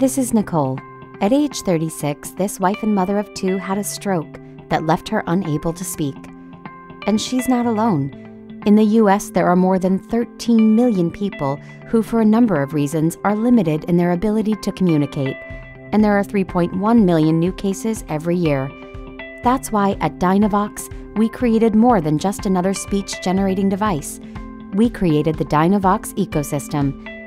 This is Nicole. At age 36, this wife and mother of two had a stroke that left her unable to speak. And she's not alone. In the US, there are more than 13 million people who, for a number of reasons, are limited in their ability to communicate, and there are 3.1 million new cases every year. That's why at Dynavox, we created more than just another speech generating device. We created the Dynavox ecosystem.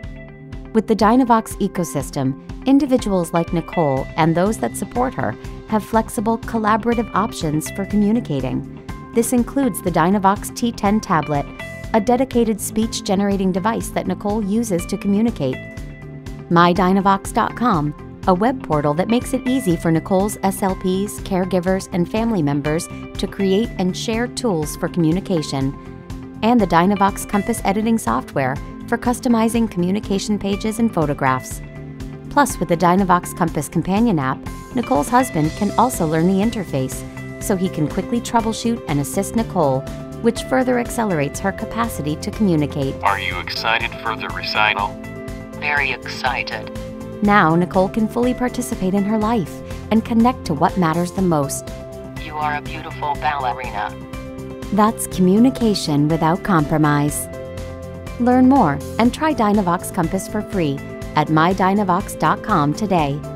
With the Dynavox ecosystem, individuals like Nicole and those that support her have flexible, collaborative options for communicating. This includes the Dynavox T10 tablet, a dedicated speech generating device that Nicole uses to communicate. MyDynavox.com, a web portal that makes it easy for Nicole's SLPs, caregivers, and family members to create and share tools for communication. And the Dynavox Compass editing software for customizing communication pages and photographs. Plus, with the Dynavox Compass companion app, Nicole's husband can also learn the interface so he can quickly troubleshoot and assist Nicole, which further accelerates her capacity to communicate. Are you excited for the recital? Very excited. Now, Nicole can fully participate in her life and connect to what matters the most. You are a beautiful ballerina. That's communication without compromise. Learn more and try Dynavox Compass for free at mydynavox.com today.